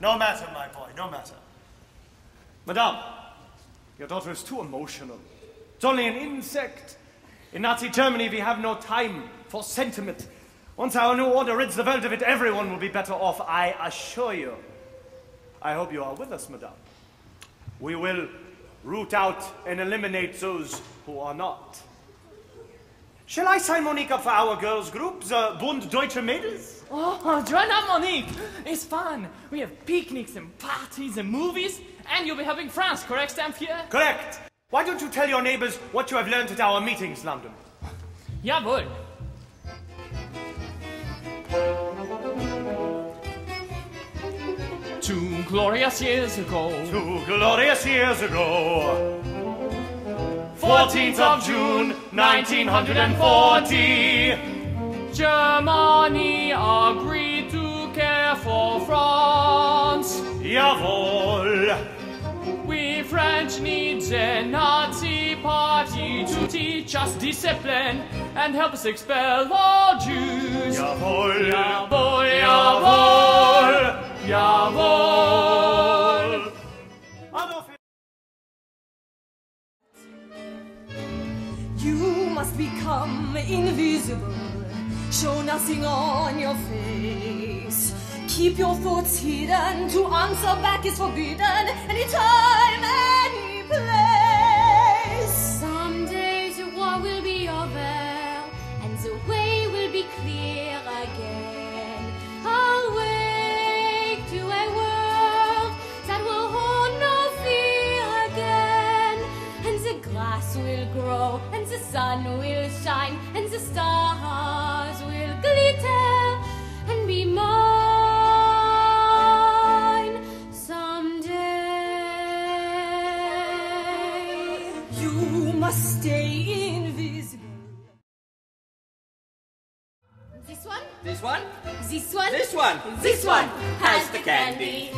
No matter, my boy, no matter. Madame, your daughter is too emotional. It's only an insect. In Nazi Germany, we have no time for sentiment. Once our new order rids the world of it, everyone will be better off, I assure you. I hope you are with us, madame. We will root out and eliminate those who are not. Shall I sign Monique up for our girls' group, the Bund Deutsche Mädels? Oh, join up, Monique. It's fun. We have picnics and parties and movies, and you'll be helping France, correct, Stampierre? Correct. Why don't you tell your neighbors what you have learned at our meetings, Landon? Jawohl. Two glorious years ago. Two glorious years ago. 14th of June, 1940. Germany agreed to care for France. Jawohl. We French need a Nazi party to teach us discipline and help us expel all Jews. Jawohl. Jawohl, jawohl, jawohl. Adolf You must become invisible. Show nothing on your face. Keep your thoughts hidden. To answer back is forbidden. Anytime, This one? This one? This one. This one has the candy.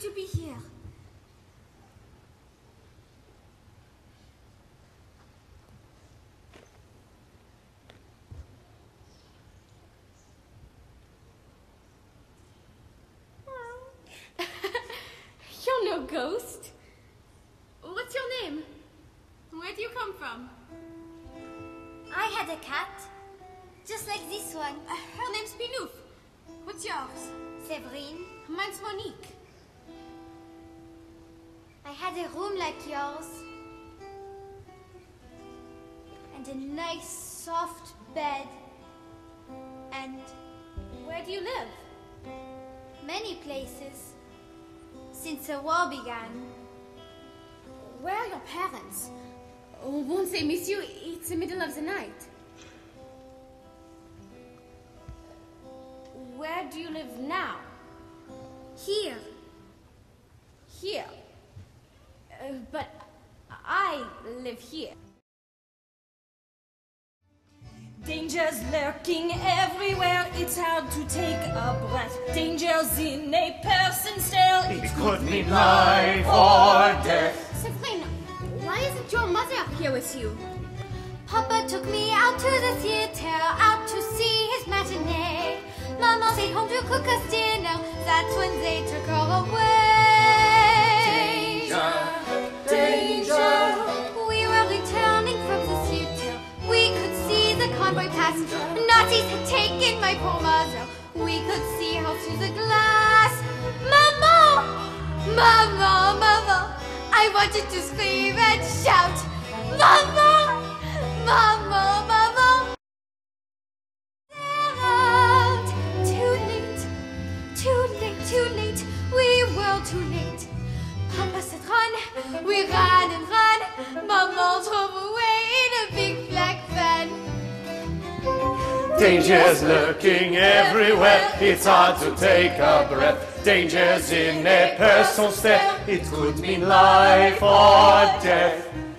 Right for you to be here. You're no ghost. What's your name? Where do you come from? I had a cat, just like this one. Uh, her name's Pinouf. What's yours? Séverine. Mine's Monique. I had a room like yours. And a nice soft bed. And Where do you live? many places. Since the war began. Where are your parents? Oh, won't they miss you? It's the middle of the night. Where do you live now? Here. Here. Uh, but I live here. Dangers lurking everywhere, it's hard to take a breath. Dangers in a person's stare, It could mean life or death. Severine, why isn't your mother here with you? Papa took me out to the theater, out to see his matinee. Mama stayed home to cook us dinner. That's when they took her away. Danger. glass. Nazis had taken my palazzo. We could see her through the glass. Mama, mama, mama, I wanted to scream and shout. Mama! Mama! Too late, too late, too late. We were too late. Papa said run. We ran and ran. Maman drove away. Dangers lurking everywhere, it's hard to take a breath. Dangers in a personal step, it could mean life or death.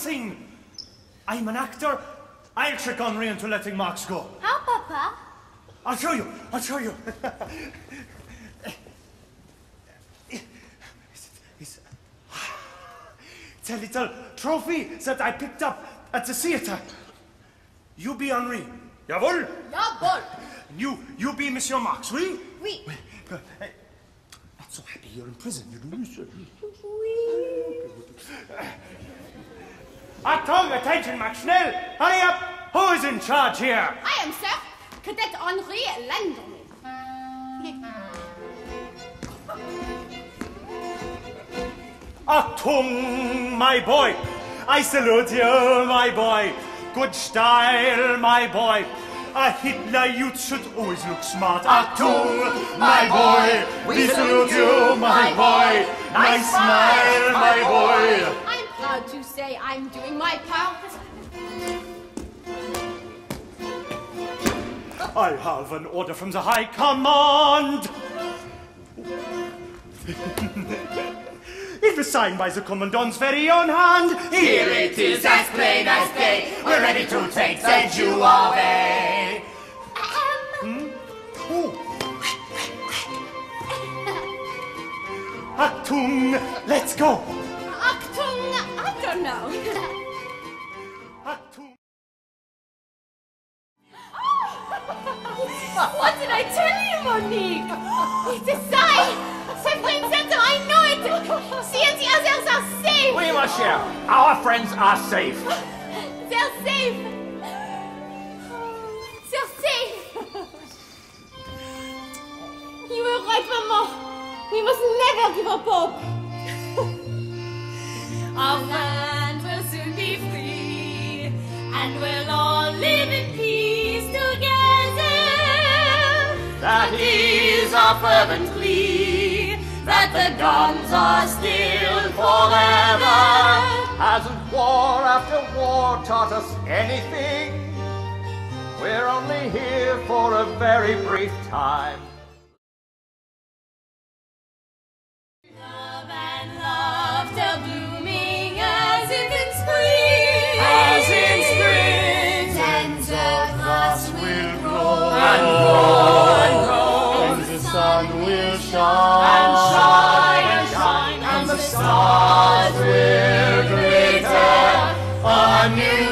Nothing. I'm an actor. I'll trick Henri into letting Max go. How, Papa? I'll show you. I'll show you. it's, it's a little trophy that I picked up at the theater. You be Henri. Jawohl. Jawohl. You, you be Monsieur Max, oui? Oui. Not so happy you're in prison. You do this. Achtung, attention, Max, schnell! Hurry up! Who is in charge here? I am, sir. Cadet Henri Landon. Achtung, my boy! I salute you, my boy! Good style, my boy! A Hitler youth should always look smart. Achtung, my boy! We salute you, my boy! Nice smile, my boy! I'm to say I'm doing my part. I have an order from the High Command. it was signed by the Commandant's very own hand. Here it is, as plain as day. We're ready to take the Jew away. Hmm? Achtung, let's go. Achtung, I don't know. What did I tell you, Monique? It's a sign. C'est Vincento, I know it. She and the others are safe. Oui, ma chère. Our friends are safe. They're safe. They're safe. You were right, Maman. We must never give up hope. Our land will soon be free, and we'll all live in peace together. That is our fervent plea. That the guns are still forever. Hasn't war after war taught us anything? We're only here for a very brief time. Shine. And shine and shine. And the stars will glitter. A new